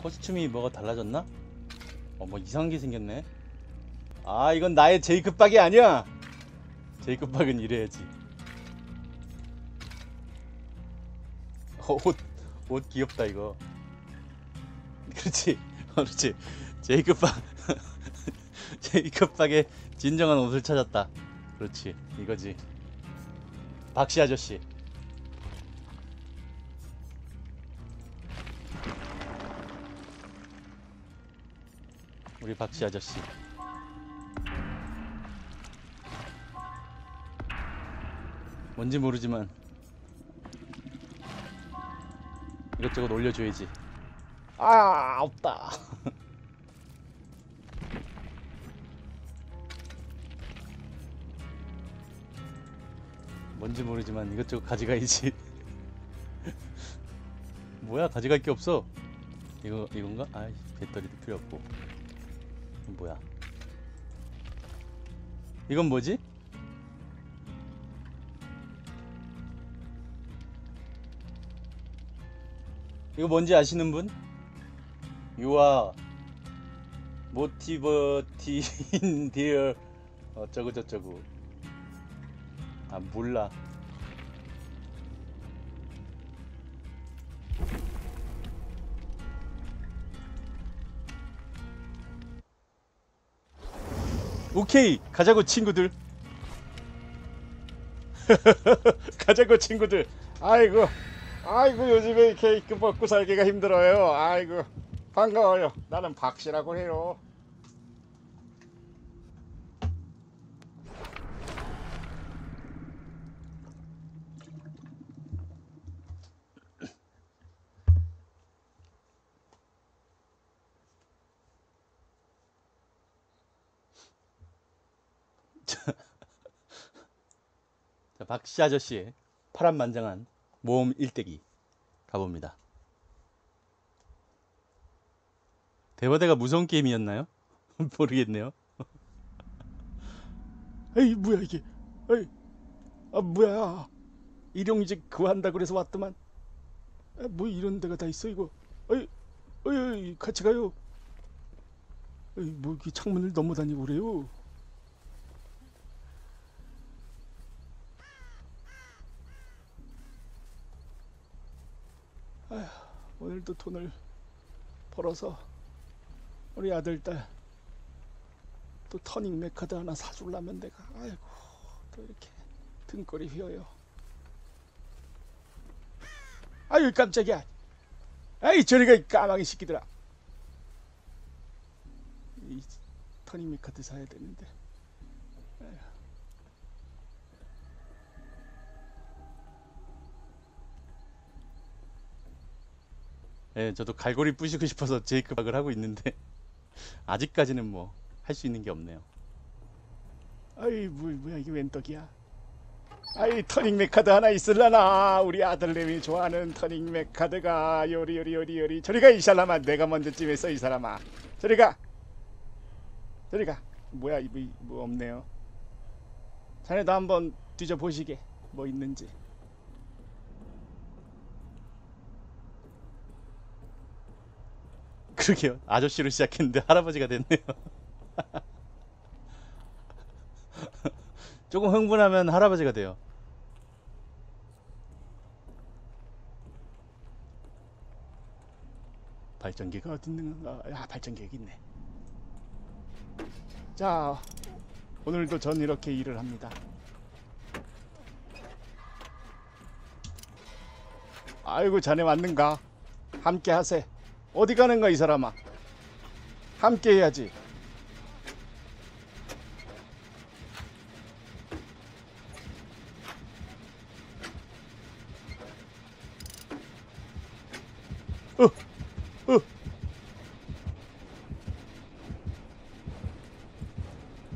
코스튬이 뭐가 달라졌나? 어, 뭐 이상한 게 생겼네. 아, 이건 나의 제이크 박이 아니야. 제이크 박은 이래야지. 어, 옷, 옷 귀엽다 이거. 그렇지, 어, 그렇지. 제이크 박, 제이크 박의 진정한 옷을 찾았다. 그렇지, 이거지. 박씨 아저씨. 우리 박씨 아저씨. 뭔지 모르지만 이것저것 올려줘야지. 아 없다. 뭔지 모르지만 이것저것 가져가야지. 뭐야 가져갈 게 없어. 이거 이건가? 아 배터리도 필요 없고. 뭐야? 이건 뭐지? 이거 뭔지 아시는 분? 유아 모티버티인 디어 어쩌고 저쩌고 아 몰라 오케이 가자고 친구들. 가자고 친구들. 아이고 아이고 요즘에 케이크 먹고 살기가 힘들어요. 아이고 반가워요. 나는 박씨라고 해요 박씨 아저씨의 파란만장한 모험 일대기 가봅니다. 대바대가 무서운 게임이었나요? 모르겠네요. 에이 뭐야 이게? 에이 아 뭐야? 일용 이제 그한다 그래서 왔더만. 아, 뭐 이런 데가 다 있어 이거? 에이, 에이 같이 가요. 에이 뭐 이렇게 창문을 넘어다니고 그래요? 오늘도 돈을 벌어서 우리 아들 딸 또 터닝 메카드 하나 사주려면 내가 아이고 또 이렇게 등골이 휘어요. 아유 깜짝이야. 아이 저리가 이 까마귀 새끼들아. 이 터닝 메카드 사야 되는데. 아휴. 예, 저도 갈고리 부시고 싶어서 제이크 박을 하고 있는데 아직까지는 뭐 할 수 있는 게 없네요. 아이 뭐, 뭐야 이게 웬 떡이야? 아이 터닝 메카드 하나 있을라나 우리 아들내미 좋아하는 터닝 메카드가 요리 요리 요리 요리 저리가 이 사람아 내가 먼저 찜했어 이 사람아 저리가 저리가 뭐야 이거 뭐 없네요. 자네도 한번 뒤져 보시게 뭐 있는지. 그러게요. 아저씨로 시작했는데 할아버지가 됐네요. 조금 흥분하면 할아버지가 돼요. 발전기가 어디 있는 건가? 아, 발전기 여기 있네. 자, 오늘도 전 이렇게 일을 합니다. 아이고, 자네 왔는가? 함께 하세. 어디 가는가 이 사람아? 함께 해야지. 어, 어.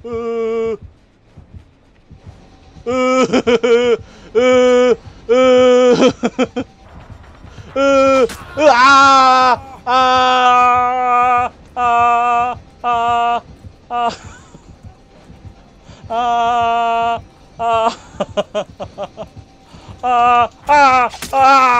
어, 어, 어, 어, 어, 아, Ah! Ah! Ah! Ah! Ah! Ah! Ah! Ah! Ah! Ah!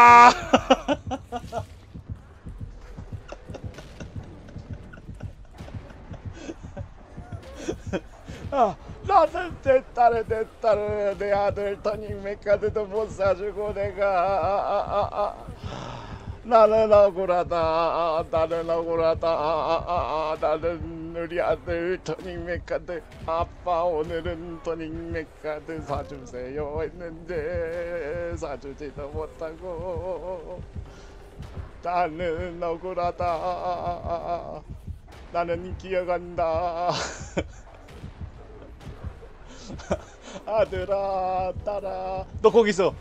なぜでったれでったれであるとにめかでとぼさじごでが。 나는 억울하다 나는 억울하다 나는 우리 아들 터닝 메카드 아빠 오늘은 터닝 메카드 사주세요 했는데 사주지도 못하고. 나는 억울하다 나는 기억한다. 아들아 딸아 너 거기서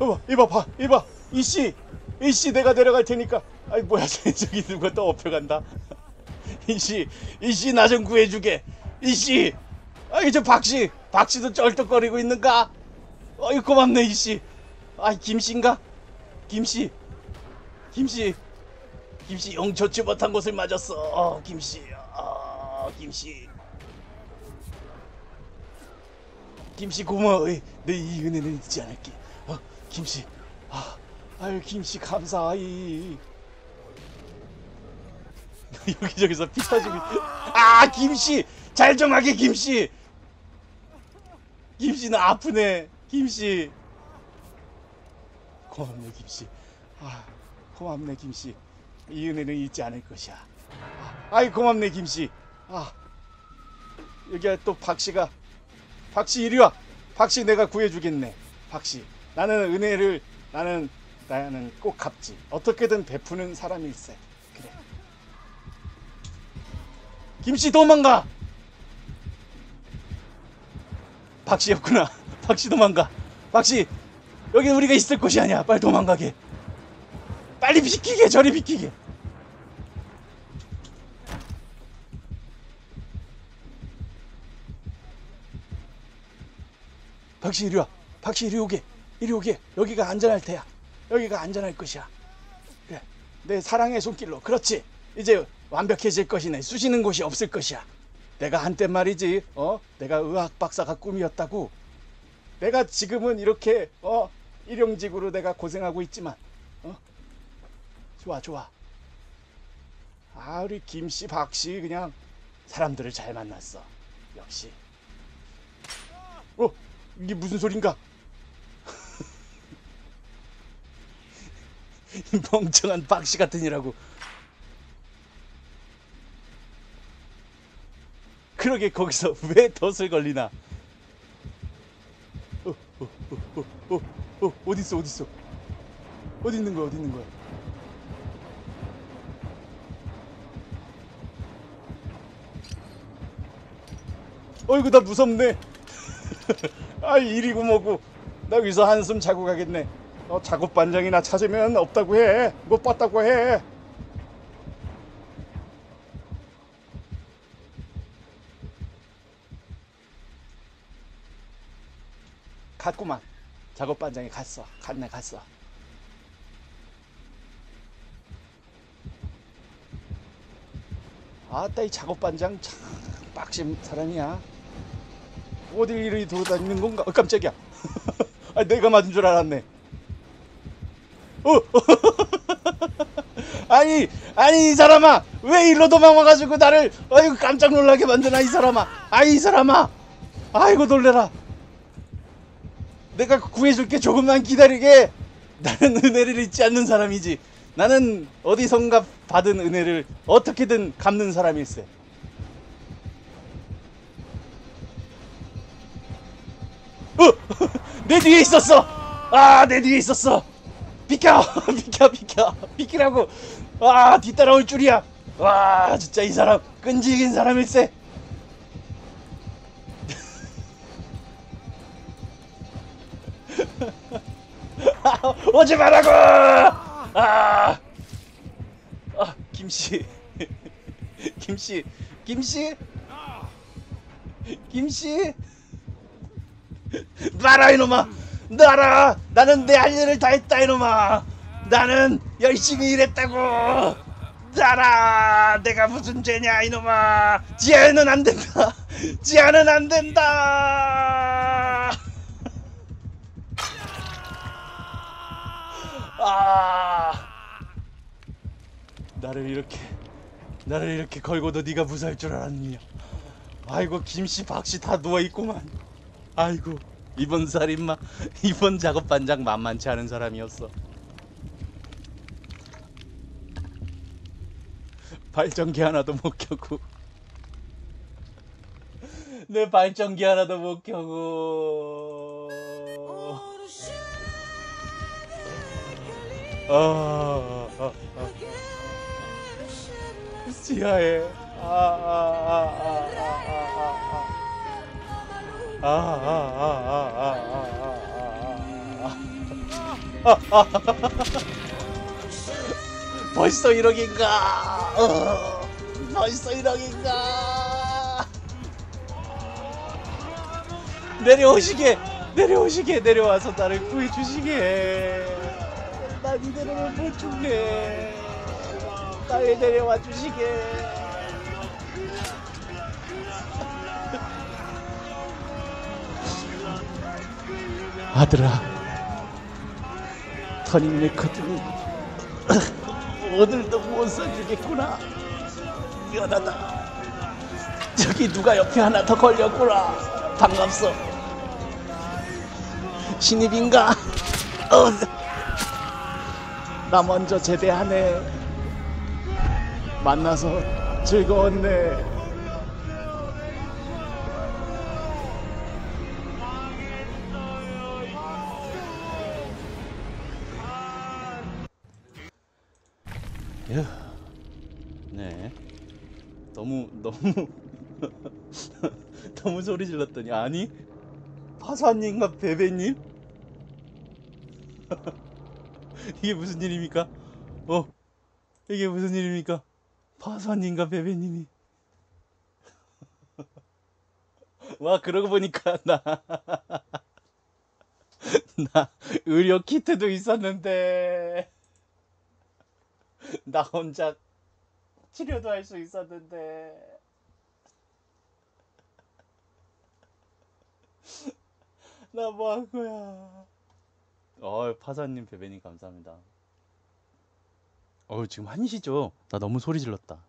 이봐 이봐 봐 이봐. 이씨 이씨 내가 내려갈 테니까. 아이 뭐야 저기 누가 또 업혀간다. 이씨 이씨 나 좀 구해주게. 이씨. 아이 저 박씨 박씨도 쩔뚝거리고 있는가? 어이 고맙네 이씨. 아이 김씨인가? 김씨. 김씨. 김씨 영 좋지 못한 곳을 맞았어. 어, 김씨. 어, 김씨. 김씨 고마워. 내 이 은혜는 잊지 않을게. 어, 김씨. 아, 아유 김씨 감사하이 여기저기서 피 터지고 있- 아 김씨! 잘 좀 하게 김씨! 김씨는 아프네 김씨. 고맙네 김씨. 아 고맙네 김씨. 이 은혜는 잊지 않을 것이야. 아, 아이 고맙네 김씨. 아 여기가 또 박씨가 박씨 이리 와. 박씨 내가 구해주겠네. 박씨 나는 은혜를 나는 나는 꼭 갚지. 어떻게든 베푸는 사람일세 그래. 김씨 도망가! 박씨였구나. 박씨 도망가. 박씨 여기 우리가 있을 곳이 아니야. 빨리 도망가게. 빨리 비키게 저리 비키게. 박씨 이리 와. 박씨 이리 오게. 이리 오게. 여기가 안전할 테야 여기가 안전할 것이야. 그래 내 사랑의 손길로. 그렇지. 이제 완벽해질 것이네. 쑤시는 곳이 없을 것이야. 내가 한때 말이지 어 내가 의학 박사가 꿈이었다고. 내가 지금은 이렇게 어 일용직으로 내가 고생하고 있지만 어? 좋아 좋아. 아 우리 김씨 박씨 그냥 사람들을 잘 만났어. 역시. 어 이게 무슨 소린가 멍청한 박씨 같으니라고. 그러게 거기서 왜 덫을 걸리나? 어, 어, 어, 어, 어, 어, 어딨어 어딨어? 어디 있는 거야 어디 있는 거야? 어이구 나 무섭네. 아 이리고 뭐고. 나 여기서 한숨 자고 가겠네 어, 작업 반장이나 찾으면 없다고 해 못 봤다고 해. 갔구만. 작업 반장이 갔어. 갔네 갔어. 아따 이 작업 반장 참 빡심 사람이야. 어딜 이리 돌아다니는 건가? 어, 깜짝이야. 아 내가 맞은 줄 알았네 어. 아니 아니 이 사람아. 왜 일로 도망와가지고 나를 아이고 깜짝 놀라게 만드나 이 사람아. 아이 이 사람아. 아이고 놀래라. 내가 구해줄게. 조금만 기다리게. 나는 은혜를 잊지 않는 사람이지. 나는 어디선가 받은 은혜를 어떻게든 갚는 사람일세. 어! 내 뒤에 있었어. 아 내 뒤에 있었어 비켜 비켜 비켜. 비키라고. 아 뒤따라올 줄이야. 와 진짜 이 사람 끈질긴 사람일세. 오지 말라고! 아, 아 김씨, 김씨, 김씨, 김씨, 나라 이놈아, 나라, 나는 내 할 일을 다 했다 이놈아, 나는 열심히 일했다고, 나라, 내가 무슨 죄냐 이놈아, 지하는 안 된다, 지하는 안 된다. 아. 나를 이렇게 나를 이렇게 걸고도 네가 무사할 줄 알았느냐. 아이고 김씨 박씨 다 누워있구만. 아이고 이번 살인마 이번 작업 반장 만만치 않은 사람이었어. 발전기 하나도 못 켜고. 내 발전기 하나도 못 켜고. 아, 아, 아, 아. 지하에. 아, 아, 아, 아, 아, 아, 벌써 1억인가? 어, 벌써 1억인가? 내려오시게, 내려오시게, 내려와서 나를 구해주시게. 난 이대로는 못 죽게. 빨리 내려와 주시게. 아들아, 터닝메커드는 오늘도 못 써주겠구나. 미안하다. 저기 누가 옆에 하나 더 걸렸구나. 반갑소. 신입인가? 어, 나 먼저 제대하네. 만나서 즐거웠네. 야, 네. 너무 너무 너무 소리 질렀더니 아니 파사님과 베베님 이게 무슨 일입니까? 어 이게 무슨 일입니까? 파사님과 베베님이 와 그러고 보니까 나 나 의료 키트도 있었는데 나 혼자 치료도 할 수 있었는데. 나 뭐 한 거야? 어 파사님 베베님 감사합니다. 어 지금 한시죠? 나 너무 소리 질렀다